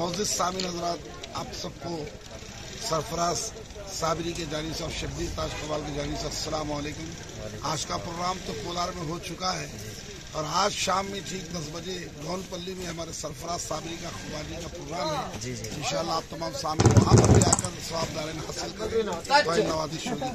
मोजिद सामिन हजरात आप सबको सरफराज साबरी के जानी से और शब्बीर ताज कमाल के जानी से अस्सलाम वालेकुम आज का प्रोग्राम तो कोलार में हो चुका है और आज शाम में ठीक दस बजे गौनपल्ली में हमारे सरफराज साबरी का खुबानी का प्रोग्राम है। इन आप तमाम सामने वहाँ पर भी आकर स्वाब हासिल करें। नवाजिश होगी।